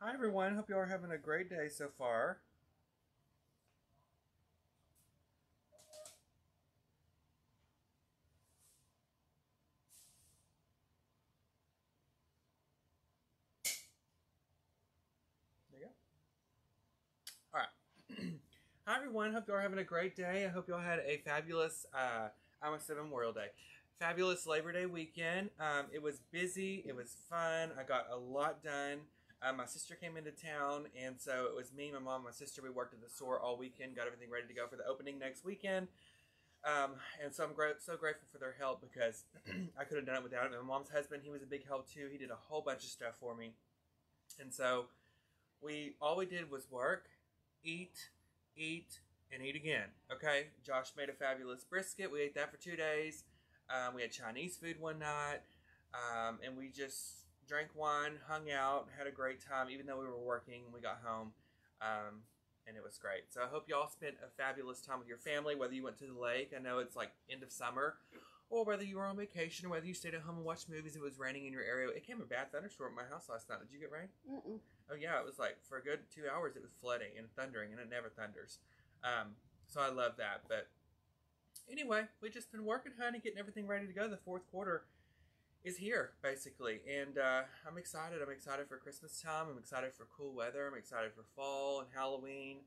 Hi everyone, hope you are having a great day so far. There you go. All right. Hi everyone, hope you are having a great day. I hope you all had a fabulous, uh, I almost said Memorial Day, fabulous Labor Day weekend. Um, it was busy, it was fun, I got a lot done. Uh, my sister came into town, and so it was me, my mom, my sister. We worked at the store all weekend, got everything ready to go for the opening next weekend. Um, and so I'm gra- so grateful for their help because I could have done it without it. My mom's husband, he was a big help too. He did a whole bunch of stuff for me, and so we all we did was work, eat, eat, and eat again. Okay, Josh made a fabulous brisket. We ate that for two days. Um, we had Chinese food one night, um, and we just drank wine, hung out, had a great time. Even though we were working, we got home, um, and it was great. So I hope y'all spent a fabulous time with your family. Whether you went to the lake, I know it's like end of summer, or whether you were on vacation, or whether you stayed at home and watched movies. It was raining in your area. It came a bad thunderstorm at my house last night. Did you get rain? Mm-mm. Oh yeah, it was like for a good two hours. It was flooding and thundering, and it never thunders. Um, so I love that. But anyway, we just been working, honey, getting everything ready to go. The fourth quarter is here basically, and uh, I'm excited. I'm excited for Christmas time. I'm excited for cool weather. I'm excited for fall and Halloween,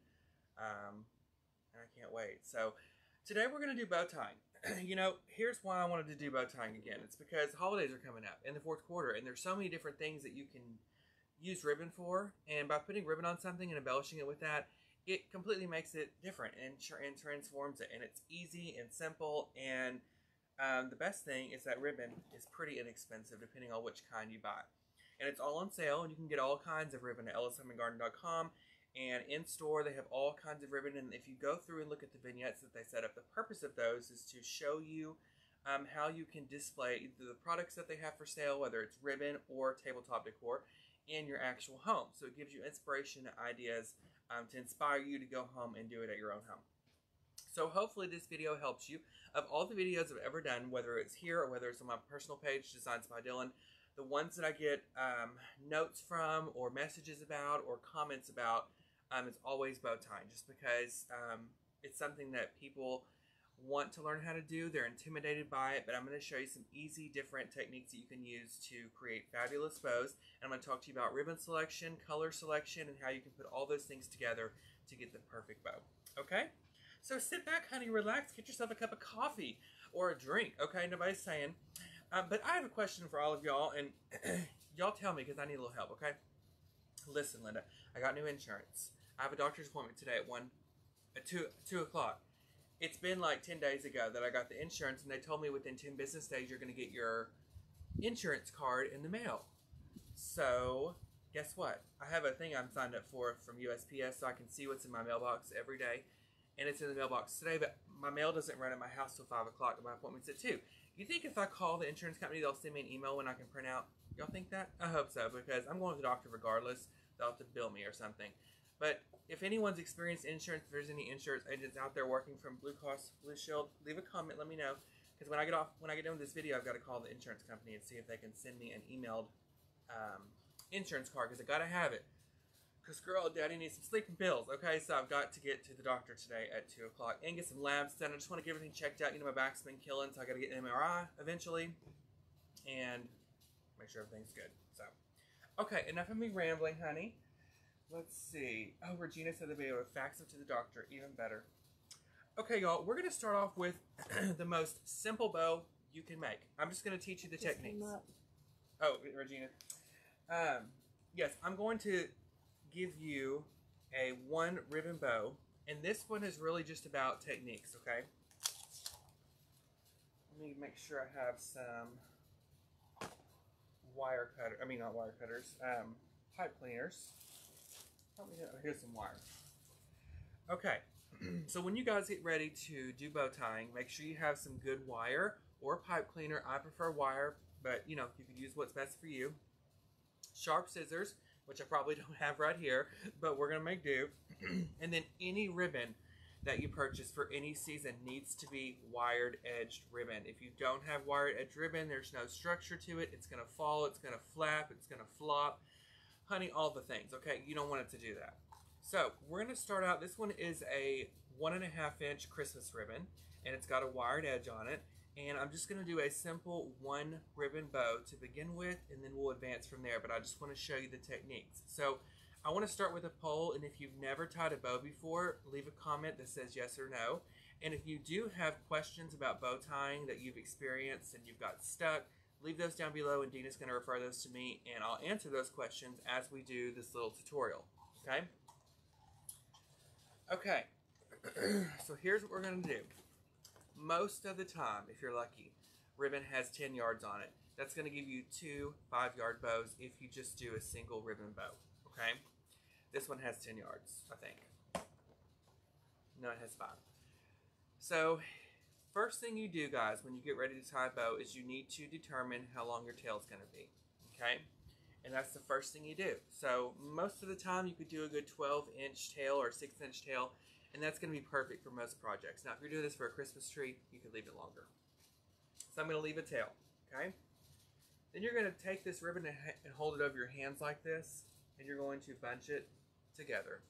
um, and I can't wait. So today we're gonna do bow tying. you know, here's why I wanted to do bow tying again. It's because holidays are coming up in the fourth quarter, and there's so many different things that you can use ribbon for, and by putting ribbon on something and embellishing it with that, it completely makes it different and, and transforms it, and it's easy and simple and um, the best thing is that ribbon is pretty inexpensive depending on which kind you buy. And it's all on sale, and you can get all kinds of ribbon at ellishomeandgarden.com. And in store, they have all kinds of ribbon. And if you go through and look at the vignettes that they set up, the purpose of those is to show you um, how you can display the products that they have for sale, whether it's ribbon or tabletop decor, in your actual home. So it gives you inspiration and ideas um, to inspire you to go home and do it at your own home. So hopefully this video helps you. Of all the videos I've ever done, whether it's here or whether it's on my personal page, Designs by Dylan, the ones that I get um, notes from or messages about or comments about, um, it's always bow tying just because um, it's something that people want to learn how to do. They're intimidated by it, but I'm going to show you some easy, different techniques that you can use to create fabulous bows. And I'm going to talk to you about ribbon selection, color selection, and how you can put all those things together to get the perfect bow. Okay? So sit back, honey, relax, get yourself a cup of coffee or a drink, okay? Nobody's saying. Um, but I have a question for all of y'all, and y'all tell me because I need a little help, okay? Listen, Linda, I got new insurance. I have a doctor's appointment today at one, at two, two o'clock. It's been like ten days ago that I got the insurance, and they told me within ten business days you're going to get your insurance card in the mail. So guess what? I have a thing I'm signed up for from USPS, so I can see what's in my mailbox every day and it's in the mailbox today, but my mail doesn't run at my house till 5 o'clock, and my appointment's at 2. You think if I call the insurance company, they'll send me an email when I can print out? Y'all think that? I hope so, because I'm going to the doctor regardless. They'll have to bill me or something. But if anyone's experienced insurance, if there's any insurance agents out there working from Blue Cross Blue Shield, leave a comment, let me know. Because when I get off, when I get done with this video, I've got to call the insurance company and see if they can send me an emailed um, insurance card, because I got to have it. Because, girl, daddy needs some sleeping pills. Okay, so I've got to get to the doctor today at 2 o'clock and get some labs done. I just want to get everything checked out. You know, my back's been killing, so I got to get an MRI eventually and make sure everything's good. So, okay, enough of me rambling, honey. Let's see. Oh, Regina said they'll be able to fax it to the doctor. Even better. Okay, y'all, we're going to start off with the most simple bow you can make. I'm just going to teach you the Just techniques. Oh, Regina. Um, yes, I'm going to give you a one ribbon bow, and this one is really just about techniques, okay? Let me make sure I have some wire cutter, I mean not wire cutters, um, pipe cleaners. Oh, here's some wire. Okay, so when you guys get ready to do bow tying, make sure you have some good wire or pipe cleaner. I prefer wire, but you know, you can use what's best for you. Sharp scissors, which I probably don't have right here, but we're gonna make do. and then any ribbon that you purchase for any season needs to be wired edged ribbon. If you don't have wired edged ribbon, there's no structure to it. It's gonna fall, it's gonna flap, it's gonna flop. honey, all the things. Okay, you don't want it to do that. So we're gonna start out. This one is a one and a half inch Christmas ribbon, and it's got a wired edge on it. And I'm just gonna do a simple one ribbon bow to begin with, and then we'll advance from there. But I just want to show you the techniques. So I want to start with a poll, and if you've never tied a bow before, leave a comment that says yes or no. And if you do have questions about bow tying that you've experienced and you've got stuck, leave those down below and Dina's going to refer those to me and I'll answer those questions as we do this little tutorial. Okay? Okay. so here's what we're going to do. Most of the time, if you're lucky, ribbon has 10 yards on it. That's going to give you two 5-yard bows if you just do a single ribbon bow. Okay? This one has 10 yards, I think. No, it has 5. So, first thing you do, guys, when you get ready to tie a bow is you need to determine how long your tail is going to be. Okay? And that's the first thing you do. So, most of the time, you could do a good 12 inch tail or 6 inch tail, and that's going to be perfect for most projects. Now, if you're doing this for a Christmas tree, you can leave it longer. So, I'm going to leave a tail. Okay? Then you're going to take this ribbon and hold it over your hands like this, and you're going to bunch it together.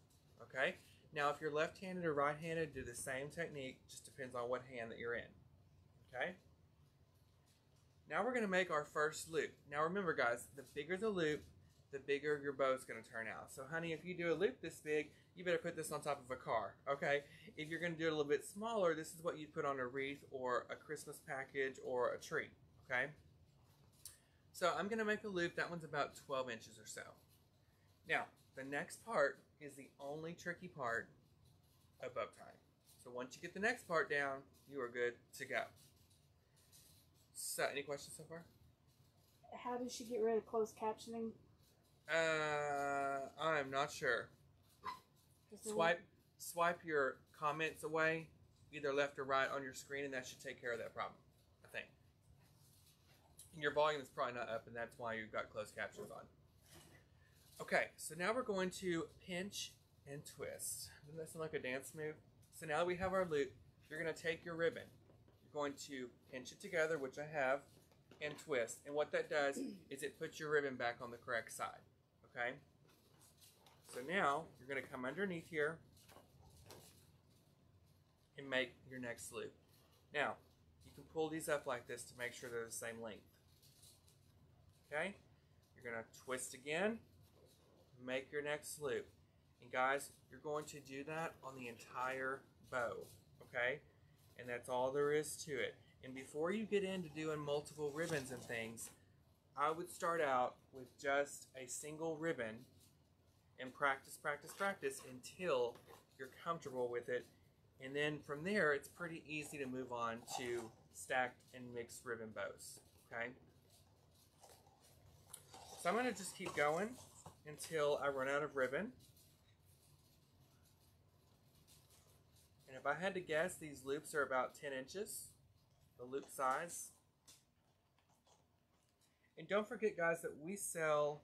Okay? Now, if you're left-handed or right-handed, do the same technique. Just depends on what hand that you're in. Okay? Now we're going to make our first loop. Now remember, guys, the bigger the loop, the bigger your bow is going to turn out. So, honey, if you do a loop this big, you better put this on top of a car. Okay? If you're going to do it a little bit smaller, this is what you put on a wreath or a Christmas package or a tree. Okay? So I'm going to make a loop. That one's about 12 inches or so. Now, the next part is the only tricky part of bow tying. So once you get the next part down, you are good to go. So, any questions so far? How does she get rid of closed captioning? Uh, I'm not sure. Swipe, swipe your comments away, either left or right on your screen, and that should take care of that problem. I think. And your volume is probably not up, and that's why you've got closed captions on. Okay, so now we're going to pinch and twist. Doesn't that sound like a dance move? So now that we have our loop, you're going to take your ribbon. You're going to pinch it together, which I have, and twist. And what that does is it puts your ribbon back on the correct side. Okay? So now you're going to come underneath here and make your next loop. Now, you can pull these up like this to make sure they're the same length. Okay? You're going to twist again make your next loop. And guys, you're going to do that on the entire bow, okay? And that's all there is to it. And before you get into doing multiple ribbons and things, I would start out with just a single ribbon and practice, practice, practice until you're comfortable with it. And then from there, it's pretty easy to move on to stacked and mixed ribbon bows, okay? So I'm going to just keep going until I run out of ribbon. And if I had to guess, these loops are about 10 inches, the loop size. And don't forget, guys, that we sell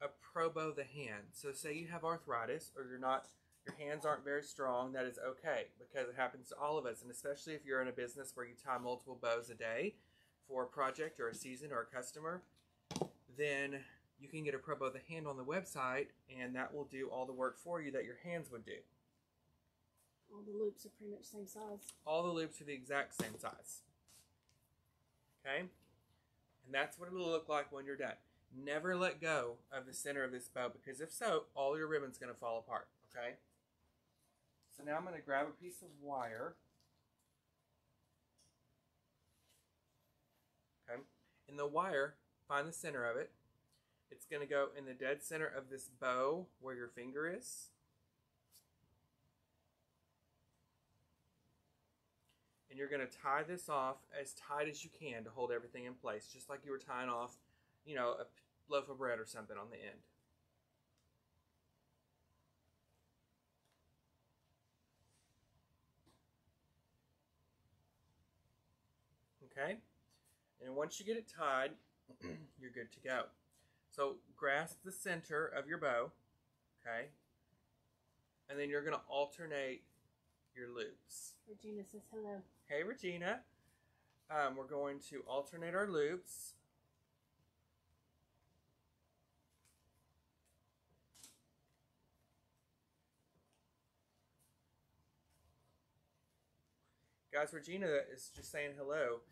a Pro Bow the hand. So say you have arthritis or you're not, your hands aren't very strong, that is okay because it happens to all of us. And especially if you're in a business where you tie multiple bows a day for a project or a season or a customer, then you can get a Pro Bow the hand on the website, and that will do all the work for you that your hands would do. All the loops are pretty much the same size. All the loops are the exact same size. Okay? And that's what it'll look like when you're done. Never let go of the center of this bow because if so, all your ribbon's going to fall apart. Okay? So now I'm going to grab a piece of wire. Okay? In the wire, find the center of it. It's going to go in the dead center of this bow where your finger is. You're going to tie this off as tight as you can to hold everything in place, just like you were tying off, you know, a loaf of bread or something on the end. Okay? And once you get it tied, you're good to go. So grasp the center of your bow, okay? And then you're going to alternate your loops. Regina says hello. Hey, Regina. Um, we're going to alternate our loops. Guys, Regina is just saying hello.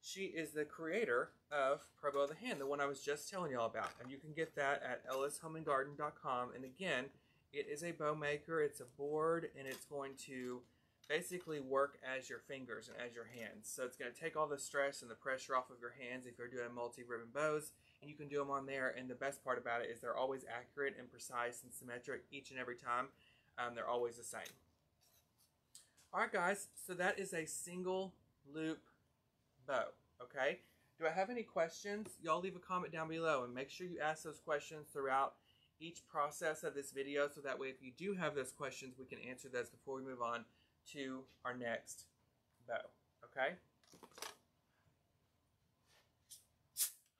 She is the creator of Pro Bow the Hand, the one I was just telling y'all about. And you can get that at ellishomeandgarden.com. And again, it is a bow maker, it's a board, and it's going to basically work as your fingers and as your hands. So it's going to take all the stress and the pressure off of your hands if you're doing multi-ribbon bows, and you can do them on there. And the best part about it is they're always accurate and precise and symmetric each and every time. Um, they're always the same. All right, guys. So that is a single loop bow. Okay. Do I have any questions? Y'all leave a comment down below and make sure you ask those questions throughout each process of this video so that way if you do have those questions we can answer those before we move on to our next bow. Okay?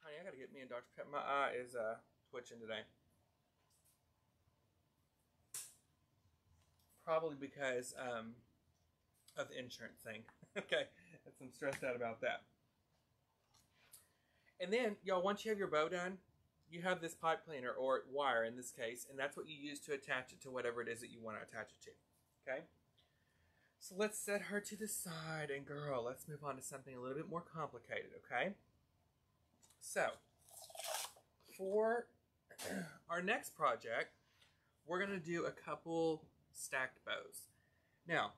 Honey, I gotta get me a Dr. Pepper. My eye is uh, twitching today. Probably because um, of the insurance thing. okay, I'm stressed out about that. And then, y'all, once you have your bow done, you have this pipe cleaner or wire in this case, and that's what you use to attach it to whatever it is that you want to attach it to. Okay? So let's set her to the side, and girl, let's move on to something a little bit more complicated, okay? So, for our next project, we're going to do a couple stacked bows. Now,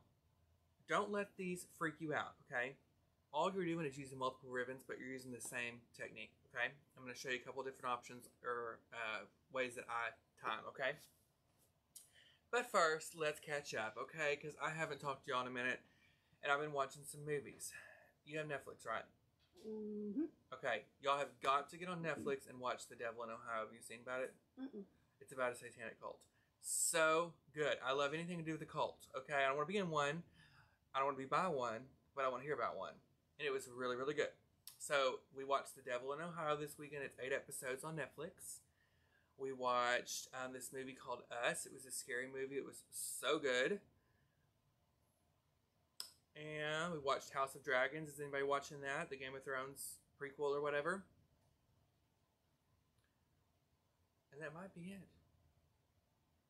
don't let these freak you out, okay? All you're doing is using multiple ribbons, but you're using the same technique, okay? I'm going to show you a couple different options or uh, ways that I time, okay? But first, let's catch up, okay? Because I haven't talked to y'all in a minute, and I've been watching some movies. You have Netflix, right? Mm-hmm. Okay, y'all have got to get on Netflix and watch The Devil in Ohio. Have you seen about it? Mm-mm. It's about a satanic cult. So good. I love anything to do with the cult. Okay, I don't want to be in one. I don't want to be by one, but I want to hear about one. And it was really, really good. So we watched The Devil in Ohio this weekend. It's eight episodes on Netflix. We watched um, this movie called Us. It was a scary movie. It was so good. And we watched House of Dragons. Is anybody watching that? The Game of Thrones prequel or whatever. And that might be it.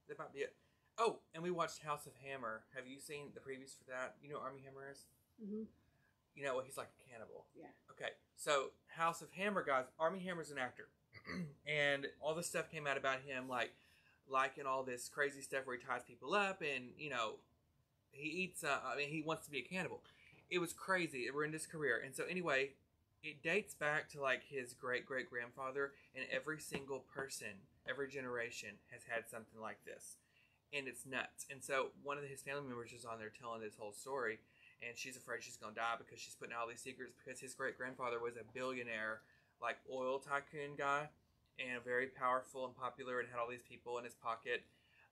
That might be it. Oh, and we watched House of Hammer. Have you seen the previews for that? You know Armie Hammer is? Mm-hmm. You know, well, he's like a cannibal. Yeah. Okay, so House of Hammer, guys. Armie Hammer's an actor, and all this stuff came out about him, like liking all this crazy stuff where he ties people up, and you know, he eats. Uh, I mean, he wants to be a cannibal. It was crazy. It ruined his career, and so anyway, it dates back to like his great great grandfather, and every single person, every generation has had something like this, and it's nuts. And so one of his family members is on there telling this whole story and she's afraid she's gonna die because she's putting out all these secrets because his great grandfather was a billionaire, like oil tycoon guy, and very powerful and popular, and had all these people in his pocket.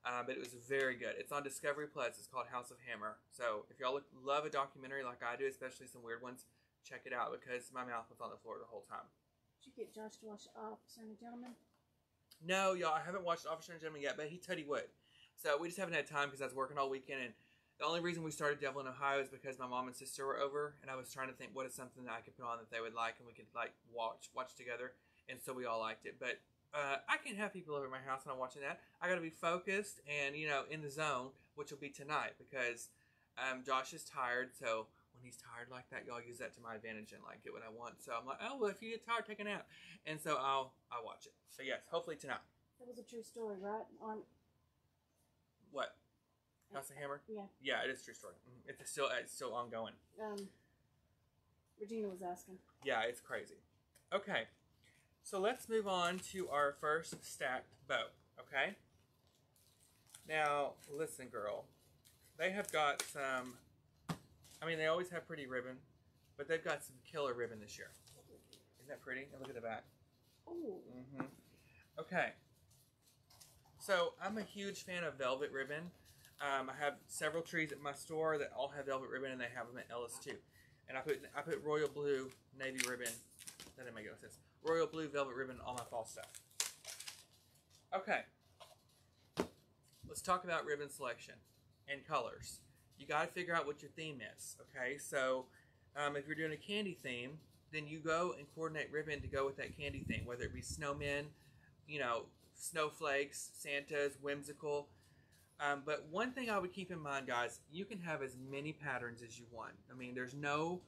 Uh, but it was very good. It's on Discovery Plus. It's called House of Hammer. So if y'all look, love a documentary like I do, especially some weird ones, check it out because my mouth was on the floor the whole time. Did you get Josh to watch Officer and Gentleman? No, y'all, I haven't watched Officer and Gentleman yet, but he said he would. So we just haven't had time because I was working all weekend and the only reason we started Devil in Ohio is because my mom and sister were over, and I was trying to think what is something that I could put on that they would like, and we could like watch watch together, and so we all liked it. But uh, I can't have people over at my house when I'm watching that. I got to be focused and you know in the zone, which will be tonight because um, Josh is tired. So when he's tired like that, y'all use that to my advantage and like get what I want. So I'm like, oh well, if you get tired, take a nap, and so I'll I'll watch it. So yes, hopefully tonight. That was a true story, right? On What? House of Hammer. yeah. Yeah, it is a true story. Mhm. It's still it's still ongoing. Um, Regina was asking. Yeah, it's crazy. Okay, so let's move on to our first stacked bow. Okay. Now, listen, girl. They have got some. I mean, they always have pretty ribbon, but they've got some killer ribbon this year. Isn't that pretty? And look at the back. Oh, hmm Okay. So I'm a huge fan of velvet ribbon. Um, I have several trees at my store that all have velvet ribbon, and they have them at Ellis too. And I put I put royal blue navy ribbon. That didn't make no sense. Royal blue velvet ribbon on my fall stuff. Okay. Let's talk about ribbon selection and colors. You got to figure out what your theme is. Okay, so um, if you're doing a candy theme, then you go and coordinate ribbon to go with that candy theme, whether it be snowmen, you know, snowflakes, Santas, whimsical. Um, but one thing I would keep in mind, guys, you can have as many patterns as you want. I mean, there's no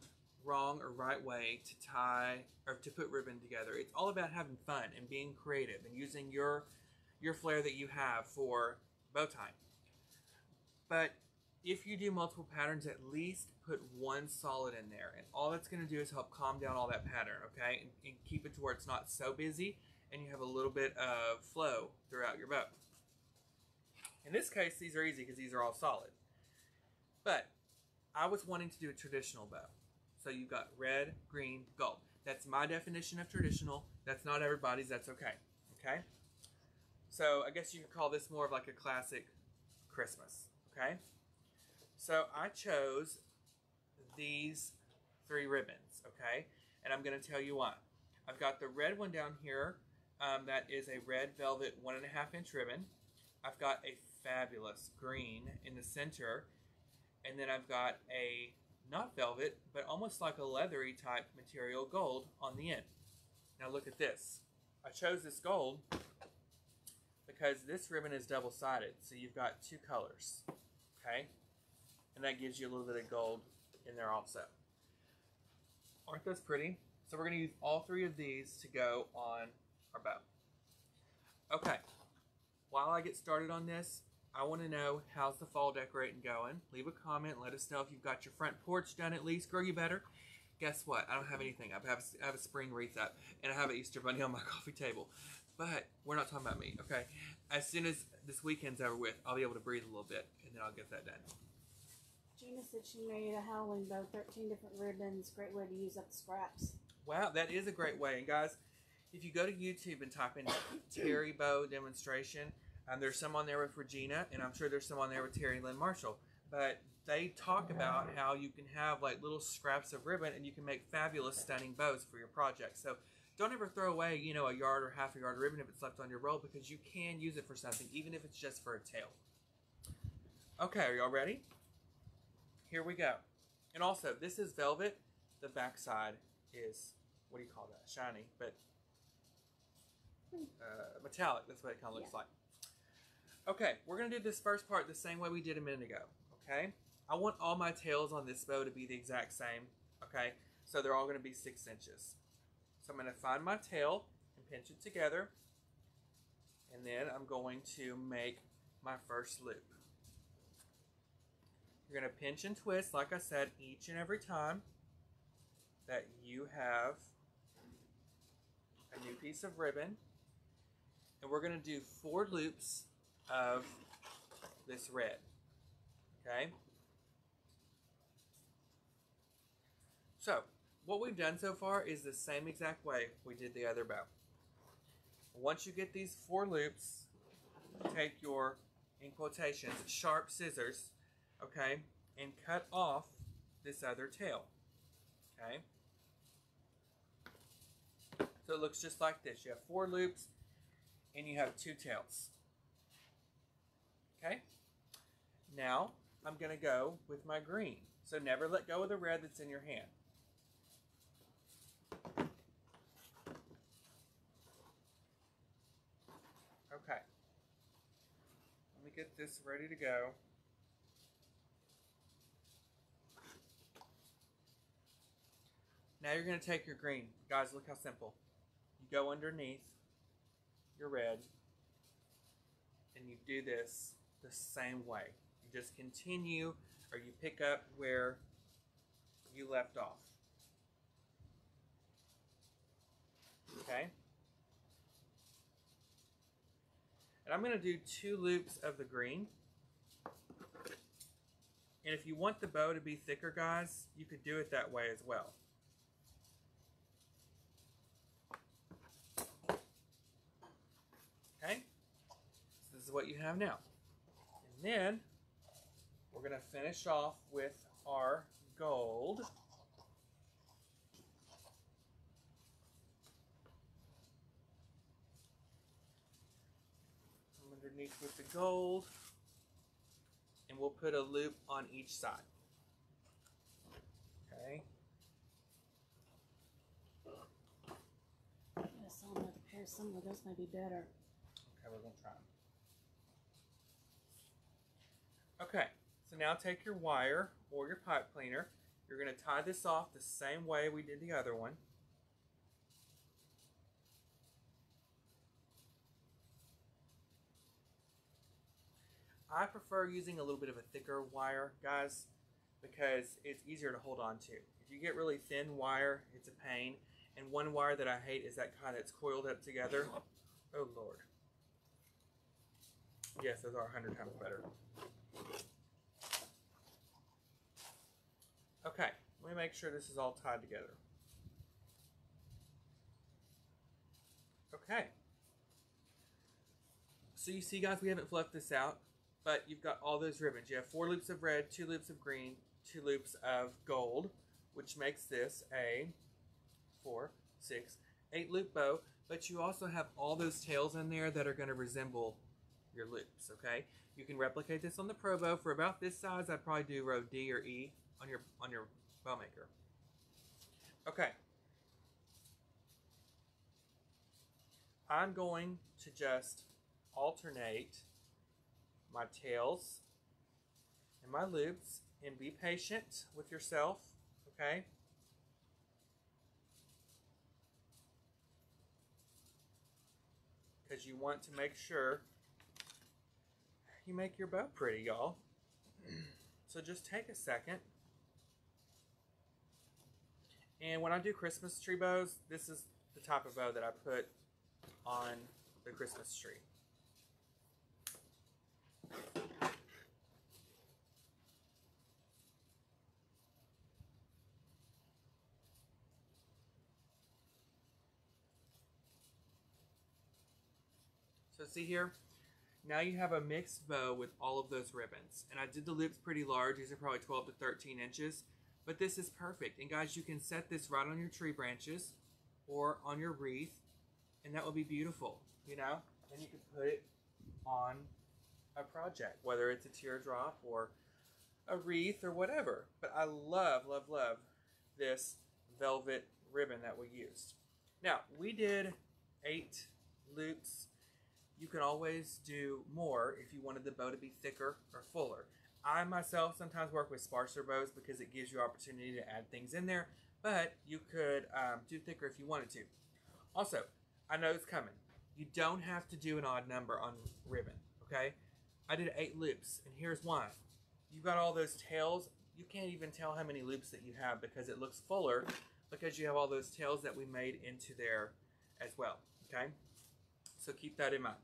wrong or right way to tie or to put ribbon together. It's all about having fun and being creative and using your your flair that you have for bow tying. But if you do multiple patterns, at least put one solid in there. And all that's going to do is help calm down all that pattern, okay? And, and keep it to where it's not so busy and you have a little bit of flow throughout your bow. In this case, these are easy because these are all solid. But I was wanting to do a traditional bow. So you've got red, green, gold. That's my definition of traditional. That's not everybody's. That's okay. Okay? So I guess you could call this more of like a classic Christmas. Okay? So I chose these three ribbons. Okay? And I'm going to tell you why. I've got the red one down here. Um, that is a red velvet one and a half inch ribbon. I've got a fabulous green in the center. And then I've got a not velvet, but almost like a leathery type material gold on the end. Now look at this. I chose this gold because this ribbon is double-sided, so you've got two colors, okay? And that gives you a little bit of gold in there also. Aren't those pretty? So we're going to use all three of these to go on our bow. Okay, while I get started on this, I want to know how's the fall decorating going. Leave a comment. Let us know if you've got your front porch done at least. Girl, you better. Guess what? I don't have anything. I have, I have a spring wreath up, and I have an Easter bunny on my coffee table. But we're not talking about me, okay? As soon as this weekend's over with, I'll be able to breathe a little bit, and then I'll get that done. Gina said she made a Halloween bow, 13 different ribbons. Great way to use up the scraps. Wow, that is a great way. And guys, if you go to YouTube and type in Terry Bow demonstration, um, there's some on there with Regina, and I'm sure there's some on there with Terry Lynn Marshall. But they talk about how you can have like little scraps of ribbon and you can make fabulous, stunning bows for your project. So don't ever throw away, you know, a yard or half a yard of ribbon if it's left on your roll because you can use it for something, even if it's just for a tail. Okay, are y'all ready? Here we go. And also, this is velvet. The backside is, what do you call that? Shiny, but uh, metallic. That's what it kind of looks Yeah. like. Okay, we're to do this first part the same way we did a minute ago. Okay? I want all my tails on this bow to be the exact same. Okay? So they're all to be six inches. So I'm to find my tail and pinch it together. And then I'm going to make my first loop. You're to pinch and twist, like I said, each and every time that you have a new piece of ribbon. And we're to do four loops of this red. Okay? So, what we've done so far is the same exact way we did the other bow. Once you get these four loops, take your, in quotations, sharp scissors, okay, and cut off this other tail. Okay? So it looks just like this. You have four loops and you have two tails. Okay? Now I'm going to go with my green. So never let go of the red that's in your hand. Okay. Let me get this ready to go. Now you're going to take your green. Guys, look how simple. You go underneath your red and you do this the same way. You just continue or you pick up where you left off. Okay? And I'm going to do two loops of the green. And if you want the bow to be thicker, guys, you could do it that way as well. Okay? So this is what you have now. And then we're going to finish off with our gold. Come underneath with the gold. And we'll put a loop on each side. Okay? I saw another pair. Some of those may be better. Okay, we're gonna try 'em. Okay, so now take your wire or your pipe cleaner. You're going to tie this off the same way we did the other one. I prefer using a little bit of a thicker wire, guys, because it's easier to hold on to. If you get really thin wire, it's a pain. And one wire that I hate is that kind that's coiled up together. Oh, Lord. Yes, those are hundred times better. Okay, let me make sure this is all tied together. Okay. So you see, guys, we haven't fluffed this out, but you've got all those ribbons. You have four loops of red, two loops of green, two loops of gold, which makes this a four, six, eight loop bow. But you also have all those tails in there that are going to resemble your loops, okay? You can replicate this on the Pro Bow. For about this size, I'd probably do row D or E on your on your bow maker. Okay. I'm going to just alternate my tails and my loops and be patient with yourself, okay? Because you want to make sure you make your bow pretty, y'all. So just take a second. And when I do Christmas tree bows, this is the type of bow that I put on the Christmas tree. So see here, now you have a mixed bow with all of those ribbons. And I did the loops pretty large. These are probably 12 to 13 inches. But this is perfect. And guys, you can set this right on your tree branches or on your wreath. And that will be beautiful, you know? And you can put it on a project, whether it's a teardrop or a wreath or whatever. But I love, love, love this velvet ribbon that we used. Now, we did eight loops you can always do more if you wanted the bow to be thicker or fuller. I myself sometimes work with sparser bows because it gives you opportunity to add things in there, but you could um, do thicker if you wanted to. Also, I know it's coming. You don't have to do an odd number on ribbon, okay? I did eight loops, and here's why. You've got all those tails. You can't even tell how many loops that you have because it looks fuller because you have all those tails that we made into there as well, okay? So keep that in mind.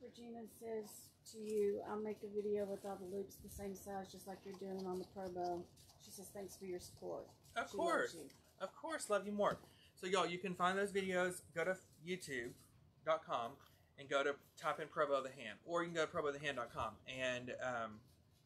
Regina says to you, I'll make a video with all the loops the same size, just like you're doing on the Pro Bow. She says thanks for your support. Of She course. Of course, love you more. So, y'all, you can find those videos. Go to youtube.com and go to type in Pro Bow the Hand, or you can go to probowthehand.com. And um,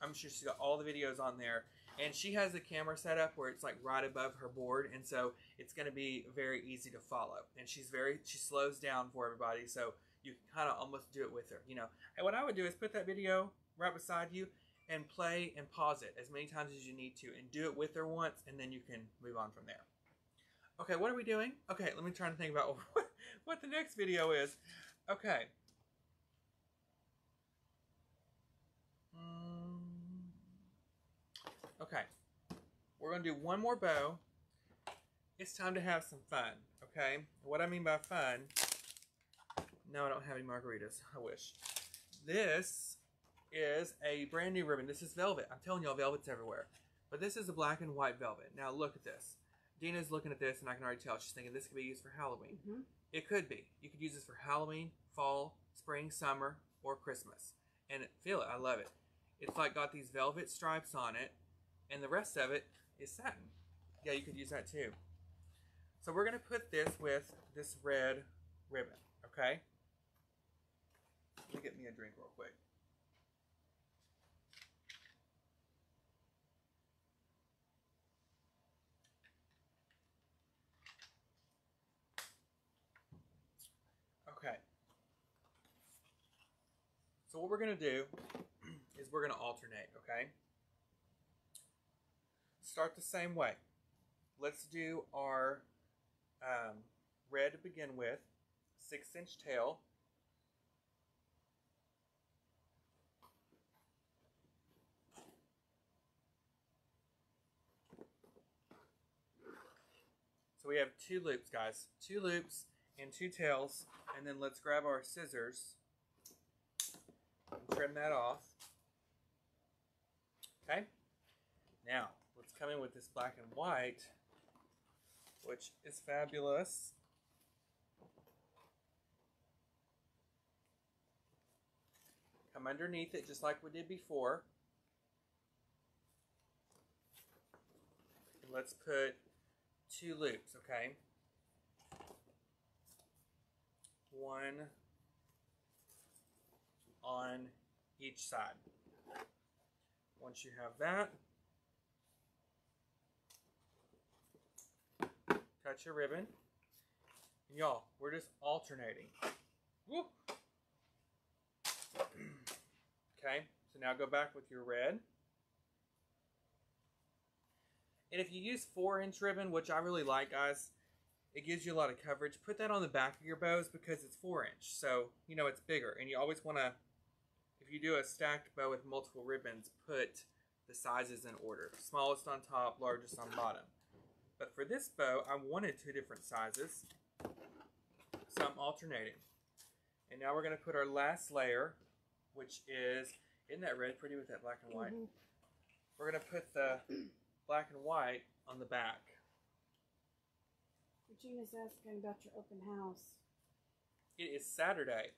I'm sure she's got all the videos on there. And she has the camera set up where it's like right above her board, and so it's going to be very easy to follow. And she's very she slows down for everybody, so you can kind of almost do it with her. You know, and what I would do is put that video right beside you and play and pause it as many times as you need to, and do it with her once, and then you can move on from there. Okay, what are we doing? Okay, let me try to think about what, the next video is. Okay. Mm. Okay. We're going to do one more bow. It's time to have some fun, okay? What I mean by fun, no, I don't have any margaritas. I wish. This is a brand new ribbon. This is velvet. I'm telling y'all, velvet's everywhere. But this is a black and white velvet. Now look at this. Dina's looking at this, and I can already tell she's thinking this could be used for Halloween. Mhm. It could be. You could use this for Halloween, fall, spring, summer, or Christmas. And feel it. I love it. It's like got these velvet stripes on it, and the rest of it is satin. Yeah, you could use that too. So we're gonna put this with this red ribbon. Okay. Get me a drink real quick. Okay. So what we're gonna do is we're gonna alternate, okay? Start the same way. Let's do our um, red to begin with, six inch tail. We have two loops, guys. Two loops and two tails. And then let's grab our scissors and trim that off. Okay. Now, let's come in with this black and white, which is fabulous. Come underneath it just like we did before. And let's put two loops, okay? One on each side. Once you have that, cut your ribbon. Y'all, we're just alternating. Woo. okay, so now go back with your red. And if you use four inch ribbon, which I really like, guys, it gives you a lot of coverage. Put that on the back of your bows because it's four inch, so you know it's bigger. And you always want to, if you do a stacked bow with multiple ribbons, put the sizes in order: smallest on top, largest on bottom. But for this bow, I wanted two different sizes, so I'm alternating. And now we're going to put our last layer, which is, isn't that red pretty with that black and white? Mhm. We're going to put the black and white on the back. Regina's asking about your open house. It is Saturday.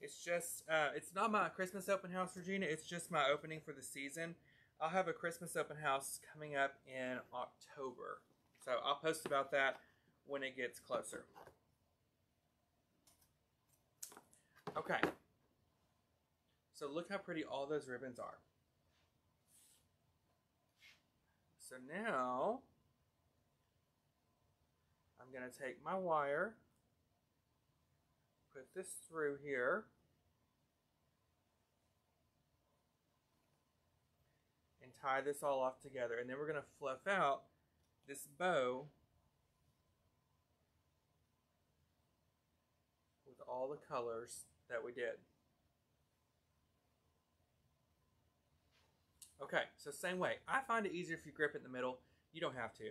It's just, uh, it's not my Christmas open house, Regina. It's just my opening for the season. I'll have a Christmas open house coming up in October. So I'll post about that when it gets closer. Okay. So look how pretty all those ribbons are. So now I'm going to take my wire, put this through here, and tie this all off together. And then we're going to fluff out this bow with all the colors that we did. Okay, so same way. I find it easier if you grip it in the middle. You don't have to.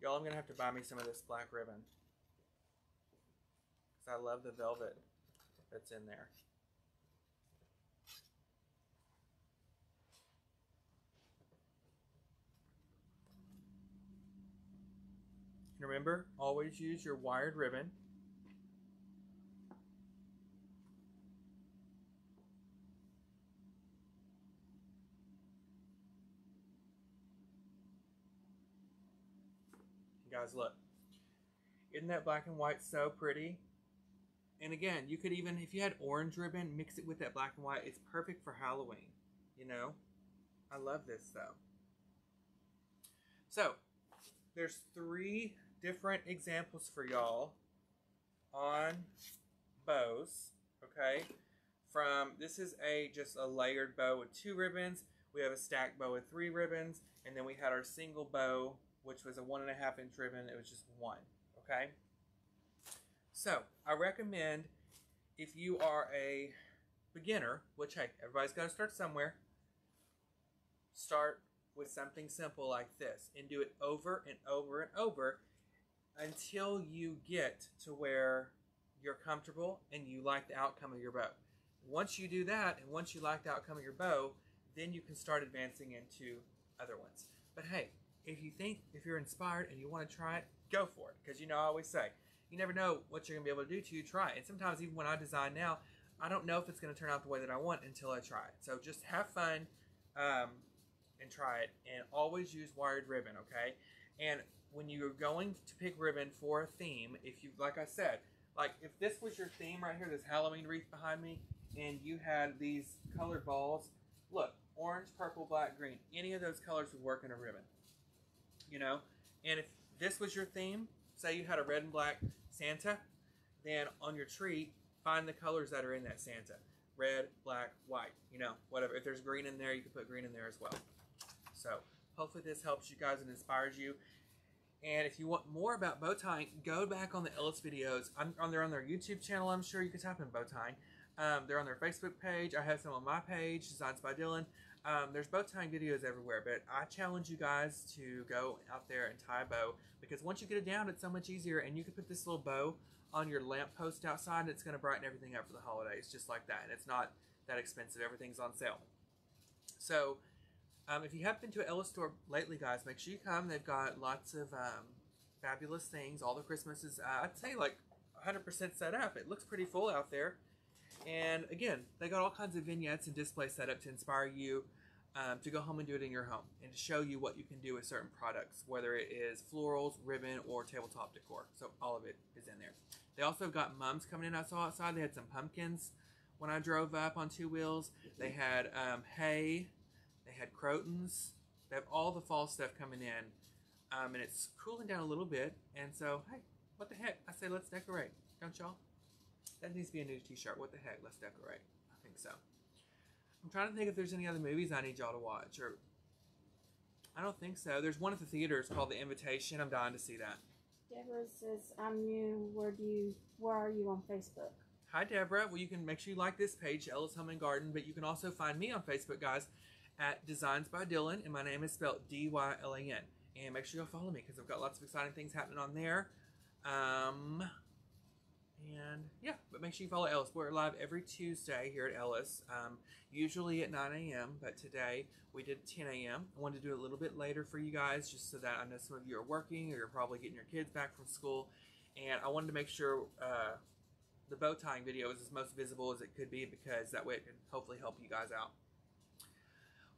Y'all, I'm going to have to buy me some of this black ribbon. Because I love the velvet that's in there. Remember, always use your wired ribbon. Guys, look. Isn't that black and white so pretty? And again, you could even, if you had orange ribbon, mix it with that black and white. It's perfect for Halloween, you know? I love this though. So, there's three different examples for y'all on bows, okay? From, this is a, just a layered bow with two ribbons. We have a stacked bow with three ribbons. And then we had our single bow, which was a one and a half inch ribbon. It was just one, okay? So, I recommend if you are a beginner, which hey, everybody's got to start somewhere, start with something simple like this and do it over and over and over until you get to where you're comfortable and you like the outcome of your bow. Once you do that and once you like the outcome of your bow, then you can start advancing into other ones. But hey, if you think, if you're inspired and you want to try it, go for it. Because you know, I always say, you never know what you're going to be able to do till you try it. And sometimes, even when I design now, I don't know if it's going to turn out the way that I want until I try it. So just have fun um, and try it. And always use wired ribbon, okay? And when you're going to pick ribbon for a theme, if you, like I said, like if this was your theme right here, this Halloween wreath behind me, and you had these colored balls, look, orange, purple, black, green, any of those colors would work in a ribbon. You know? And if this was your theme, say you had a red and black Santa, then on your tree, find the colors that are in that Santa. Red, black, white, you know, whatever. If there's green in there, you can put green in there as well. So hopefully this helps you guys and inspires you. And if you want more about bow tying, go back on the Ellis videos. I'm on their on their YouTube channel. I'm sure you can type in bow tying. Um, they're on their Facebook page. I have some on my page, Designs by Dylan. Um, there's bow tying videos everywhere, but I challenge you guys to go out there and tie a bow because once you get it down, it's so much easier. And you can put this little bow on your lamp post outside, and it's going to brighten everything up for the holidays, just like that. And it's not that expensive. Everything's on sale. So, um, if you have been to Ellis store lately, guys, make sure you come. They've got lots of um, fabulous things. All the Christmas is, uh, I'd say, like 100% set up. It looks pretty full out there. And again, they got all kinds of vignettes and display set up to inspire you um, to go home and do it in your home and to show you what you can do with certain products, whether it is florals, ribbon, or tabletop decor. So all of it is in there. They also got mums coming in. I saw outside. They had some pumpkins when I drove up on two wheels. They had um, hay. Had crotons. They have all the fall stuff coming in. Um, and it's cooling down a little bit. And so, hey, what the heck? I say let's decorate, don't y'all? That needs to be a new t-shirt. What the heck? Let's decorate. I think so. I'm trying to think if there's any other movies I need y'all to watch. Or I don't think so. There's one at the theaters called The Invitation. I'm dying to see that. Deborah says, I'm new. Where do you, where are you on Facebook? Hi, Deborah. Well, you can make sure you like this page, Ellis Home and Garden, but you can also find me on Facebook, guys, at Designs by Dylan, and my name is spelled D Y L A N. And make sure you'll follow me because I've got lots of exciting things happening on there. Um, and yeah, but make sure you follow Ellis. We're live every Tuesday here at Ellis, um, usually at 9 a.m., but today we did 10 a.m. I wanted to do it a little bit later for you guys just so that I know some of you are working or you're probably getting your kids back from school. And I wanted to make sure uh, the bow tying video is as most visible as it could be because that way it can hopefully help you guys out.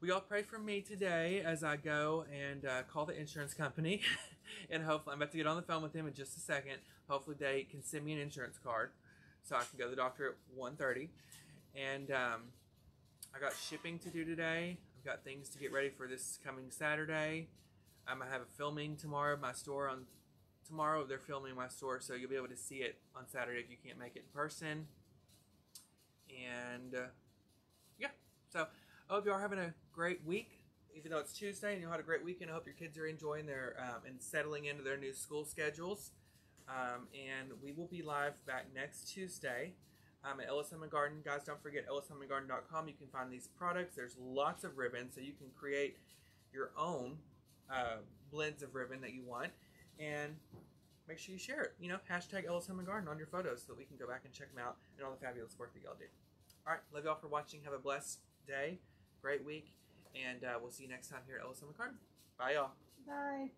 We all pray for me today as I go and uh, call the insurance company. and hopefully, I'm about to get on the phone with them in just a second. Hopefully, they can send me an insurance card so I can go to the doctor at 1.30. And um, I got shipping to do today. I've got things to get ready for this coming Saturday. I'm going to have a filming tomorrow my store on tomorrow they're filming my store so you'll be able to see it on saturday if you can't make it in person and uh, yeah so i hope you are having a great week even though it's tuesday and you had a great weekend i hope your kids are enjoying their um, and settling into their new school schedules um, and we will be live back next tuesday um, at Ellis and Garden. Guys, don't forget ellishomeandgarden.com. You can find these products. There's lots of ribbon, so you can create your own uh, blends of ribbon that you want and make sure you share it. You know, hashtag Ellis and Garden on your photos so that we can go back and check them out and all the fabulous work that y'all do. All right, love y'all for watching. Have a blessed day, great week, and uh, we'll see you next time here at Ellis and Garden. Bye, y'all. Bye.